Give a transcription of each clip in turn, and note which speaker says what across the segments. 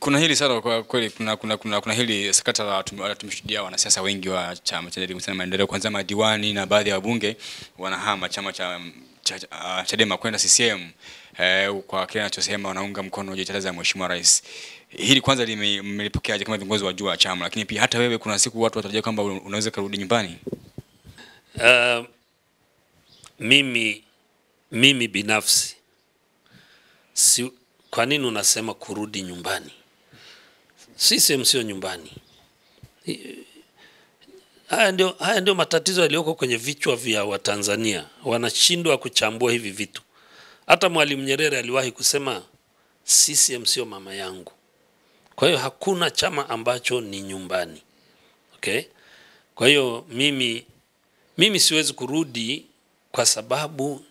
Speaker 1: kuna hili sana kwa kweli kuna, kuna, kuna, kuna hili sakata la tum- la tumeshuhudia wanasiasa wengi wa chama cha na Maendeleo kwanza madiwani na baadhi ya wabunge wanahama chama cha, cha, cha Chadema kwenda CCM eh, kwa kile anachosema wanaunga mkono jitihada za mheshimiwa rais. Hili kwanza mmelipokeaje kama viongozi wa juu wa chama, lakini pia hata wewe kuna siku watu watarajia kwamba unaweza kurudi nyumbani?
Speaker 2: Uh, mimi mimi binafsi si, kwa nini unasema kurudi nyumbani? CCM sio nyumbani. Haya ndio, haya ndio matatizo yaliyoko kwenye vichwa vya Watanzania, wanashindwa kuchambua hivi vitu. Hata Mwalimu Nyerere aliwahi kusema CCM sio mama yangu. Kwa hiyo hakuna chama ambacho ni nyumbani. Okay? Kwa hiyo mimi mimi siwezi kurudi kwa sababu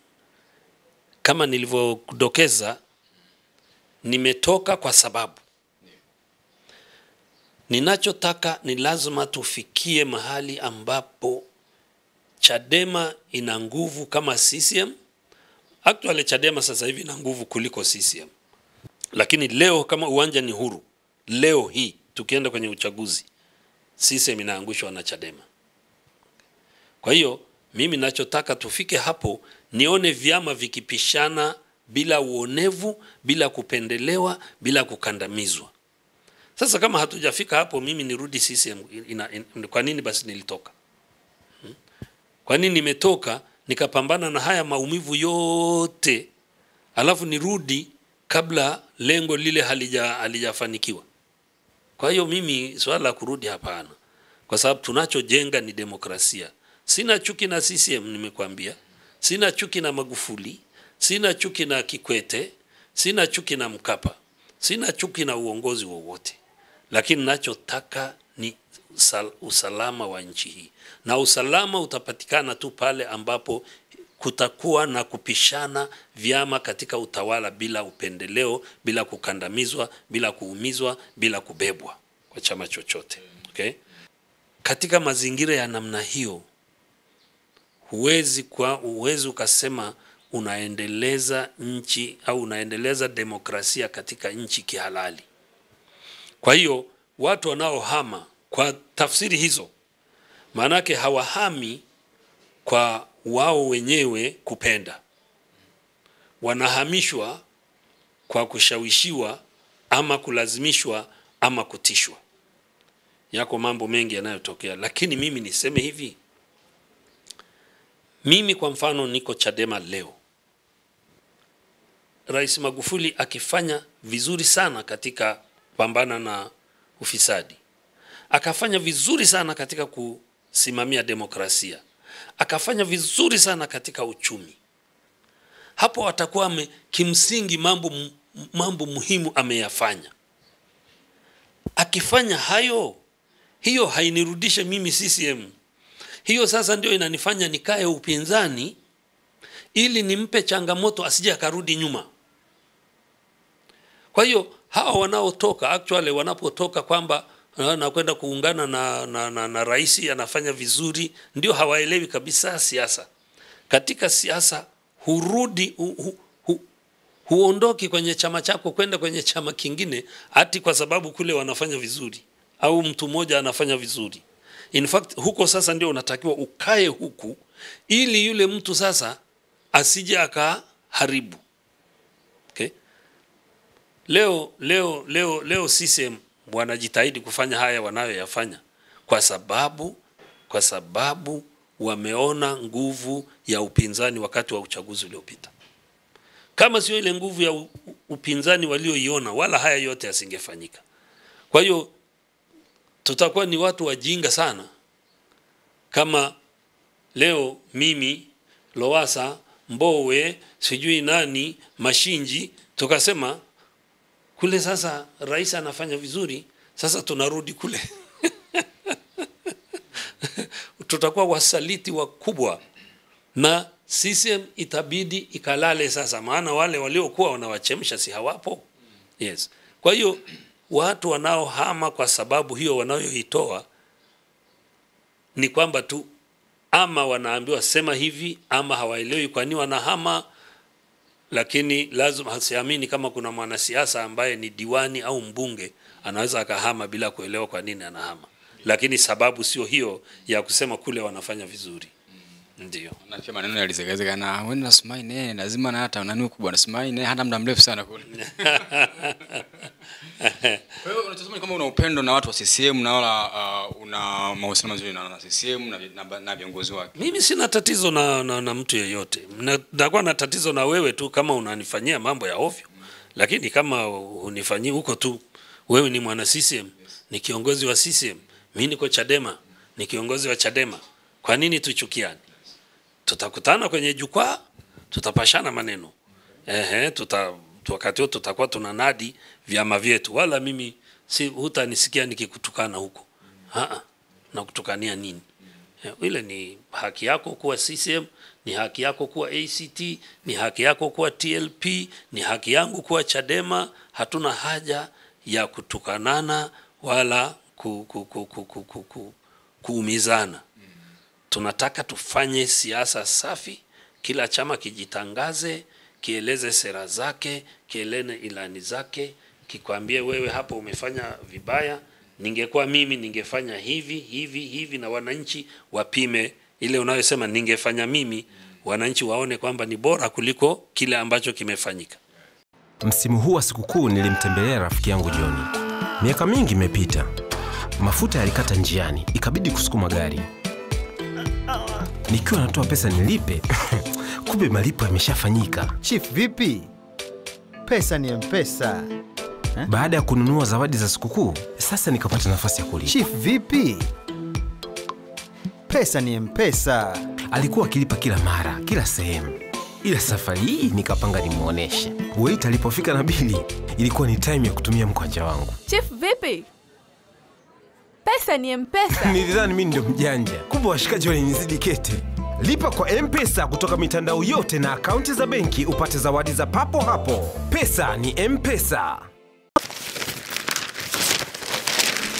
Speaker 2: kama nilivyodokeza, nimetoka kwa sababu ninachotaka ni lazima tufikie mahali ambapo Chadema ina nguvu kama CCM. Actually Chadema sasa hivi ina nguvu kuliko CCM, lakini leo kama uwanja ni huru, leo hii tukienda kwenye uchaguzi, CCM inaangushwa na Chadema. Kwa hiyo mimi nachotaka tufike hapo, nione vyama vikipishana bila uonevu, bila kupendelewa, bila kukandamizwa. Sasa kama hatujafika hapo, mimi nirudi CCM, ina, ina, kwa nini basi nilitoka? Hmm? Kwa nini nimetoka nikapambana na haya maumivu yote, alafu nirudi kabla lengo lile halija halijafanikiwa? Kwa hiyo mimi swala la kurudi hapana, kwa sababu tunachojenga ni demokrasia. Sina chuki na CCM, nimekwambia. Sina chuki na Magufuli, sina chuki na Kikwete, sina chuki na Mkapa, sina chuki na uongozi wowote, lakini nachotaka ni usalama wa nchi hii, na usalama utapatikana tu pale ambapo kutakuwa na kupishana vyama katika utawala bila upendeleo, bila kukandamizwa, bila kuumizwa, bila kubebwa kwa chama chochote. Okay? Katika mazingira ya namna hiyo huwezi kwa huwezi ukasema unaendeleza nchi au unaendeleza demokrasia katika nchi kihalali. Kwa hiyo watu wanaohama kwa tafsiri hizo, maanake hawahami kwa wao wenyewe kupenda, wanahamishwa kwa kushawishiwa ama kulazimishwa ama kutishwa. Yako mambo mengi yanayotokea, lakini mimi niseme hivi, mimi kwa mfano niko Chadema leo, Rais Magufuli akifanya vizuri sana katika kupambana na ufisadi, akafanya vizuri sana katika kusimamia demokrasia, akafanya vizuri sana katika uchumi. Hapo atakuwa ame, kimsingi mambo, mambo muhimu ameyafanya. Akifanya hayo, hiyo hainirudishe mimi CCM hiyo sasa ndio inanifanya nikae upinzani ili nimpe changamoto asije akarudi nyuma. Kwa hiyo hawa wanaotoka actually wanapotoka kwamba na nakwenda kuungana na, na, na, na rais anafanya vizuri, ndio hawaelewi kabisa siasa. Katika siasa hurudi hu, hu, hu, huondoki kwenye chama chako kwenda kwenye chama kingine ati kwa sababu kule wanafanya vizuri au mtu mmoja anafanya vizuri. In fact huko sasa ndio unatakiwa ukae huku ili yule mtu sasa asije akaharibu. Leo leo leo leo CCM wanajitahidi kufanya haya wanayoyafanya kwa sababu kwa sababu wameona nguvu ya upinzani wakati wa uchaguzi uliopita. Kama sio ile nguvu ya upinzani walioiona, wala haya yote yasingefanyika. Kwa hiyo tutakuwa ni watu wajinga sana kama leo mimi Lowasa, Mbowe, sijui nani, Mashinji tukasema kule sasa rais anafanya vizuri, sasa tunarudi kule tutakuwa wasaliti wakubwa na CCM itabidi ikalale sasa, maana wale waliokuwa wanawachemsha si hawapo. Yes. Kwa hiyo watu wanaohama kwa sababu hiyo wanayoitoa ni kwamba tu ama wanaambiwa sema hivi ama hawaelewi kwa nini wanahama lakini lazima hasiamini kama kuna mwanasiasa ambaye ni diwani au mbunge anaweza akahama bila kuelewa kwa nini anahama, lakini sababu sio hiyo ya kusema kule wanafanya vizuri. Ndio.
Speaker 1: Na pia maneno yalizegazegana, wewe na Sumai naye lazima na hata nani kubwa na Sumai naye hata muda mrefu sana kule. Kwa hiyo unachosema ni kama una upendo na watu wa CCM na wala uh, una mahusiano mazuri na, na CCM na, na, na viongozi wake.
Speaker 2: Mimi sina tatizo na, na, na mtu yeyote. Na- Nakuwa na tatizo na wewe tu kama unanifanyia mambo ya ovyo, lakini kama unifanyii huko tu, wewe ni mwana CCM, ni kiongozi wa CCM, mimi niko Chadema, ni kiongozi wa Chadema. Kwa nini tuchukiane? Tutakutana kwenye jukwaa, tutapashana maneno ehe, tuta wakati huo tutakuwa tuna nadi vyama vyetu, wala mimi si hutanisikia nikikutukana huko. ha, na kutukania nini? Eh, ile ni haki yako kuwa CCM, ni haki yako kuwa ACT, ni haki yako kuwa TLP, ni haki yangu kuwa Chadema. Hatuna haja ya kutukanana wala ku, ku, ku, ku, ku, ku, ku, kuumizana. Tunataka tufanye siasa safi, kila chama kijitangaze, kieleze sera zake, kielene ilani zake, kikwambie wewe hapo umefanya vibaya, ningekuwa mimi ningefanya hivi hivi hivi, na wananchi wapime ile unayosema ningefanya mimi, wananchi waone kwamba ni bora kuliko kile ambacho kimefanyika.
Speaker 3: Msimu huu wa sikukuu nilimtembelea rafiki yangu Joni. Miaka mingi imepita, mafuta yalikata njiani, ikabidi kusukuma gari. Nikiwa natoa pesa nilipe, kumbe malipo yameshafanyika.
Speaker 4: Chief vipi? Pesa ni mpesa. Ha?
Speaker 3: Baada ya kununua zawadi za sikukuu, sasa nikapata nafasi ya kulipa.
Speaker 4: Chief vipi? Pesa ni mpesa.
Speaker 3: Alikuwa akilipa kila mara, kila sehemu, ila safari hii nikapanga nimwoneshe. Wait alipofika na bili, ilikuwa ni taimu ya kutumia mkwanja wangu.
Speaker 5: Chief vipi? Pesa ni mpesa.
Speaker 3: Nilidhani mimi ndio mjanja, kumbe washikaji walinizidi kete. Lipa kwa M-Pesa kutoka mitandao yote na akaunti za benki upate zawadi za papo hapo. Pesa ni M-Pesa.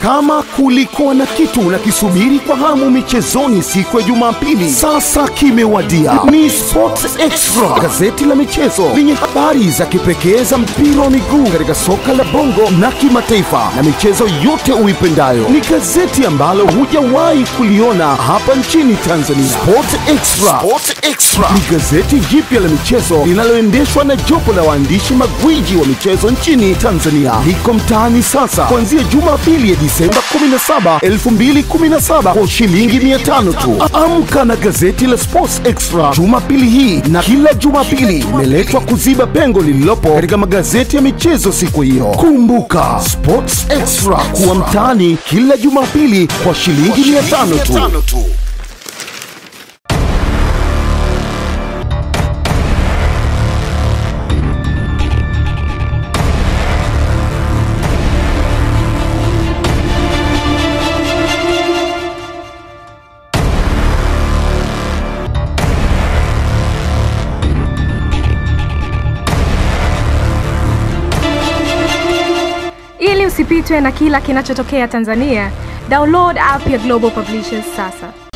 Speaker 6: Kama kulikuwa na kitu unakisubiri kwa hamu michezoni siku ya Jumapili, sasa kimewadia. Ni Sports Extra, gazeti la michezo lenye habari za kipekee za mpira wa miguu katika soka la bongo na kimataifa na michezo yote uipendayo. Ni gazeti ambalo hujawahi kuliona hapa nchini Tanzania. Sports Extra. Sports Extra ni gazeti jipya la michezo linaloendeshwa na jopo la waandishi magwiji wa michezo nchini Tanzania. Liko mtaani sasa kuanzia Jumapili ya Disemba 17, 2017 kwa shilingi 500 tu. Amka na gazeti la Sports Extra Jumapili hii na kila Jumapili imeletwa kuziba pengo lililopo katika magazeti ya michezo siku hiyo. Kumbuka Sports Extra kuwa mtaani kila Jumapili kwa shilingi 500 tu.
Speaker 7: Usipitwe na kila kinachotokea Tanzania, download app ya Global Publishers sasa.